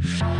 Shut